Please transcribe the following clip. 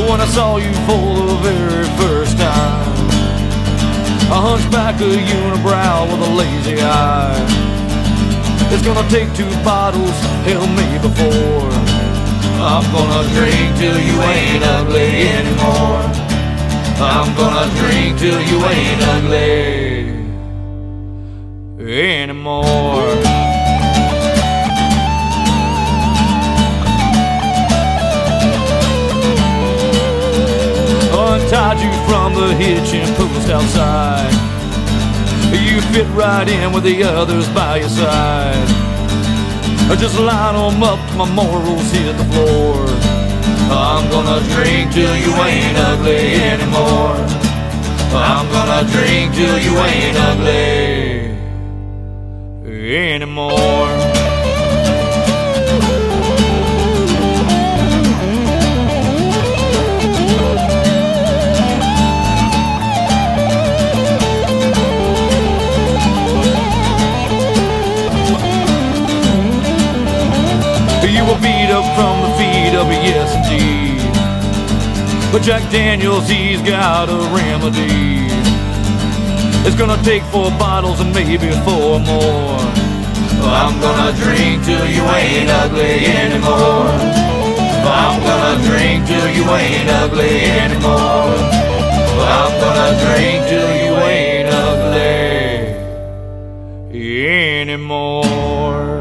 when I saw you for the very first time. A hunchback, a unibrow with a lazy eye. It's gonna take two bottles, hell me before. I'm gonna drink till you ain't ugly anymore. I'm gonna drink till you ain't ugly anymore. Untied you from the hitching post outside. You fit right in with the others by your side. I just line 'em up, my morals hit the floor. I'm gonna drink till you ain't ugly anymore. I'm gonna drink till you ain't ugly anymore. You will beat up from the feet of a. But Jack Daniels, he's got a remedy. It's gonna take four bottles and maybe four more. I'm gonna drink till you ain't ugly anymore. I'm gonna drink till you ain't ugly anymore. I'm gonna drink till you ain't ugly anymore.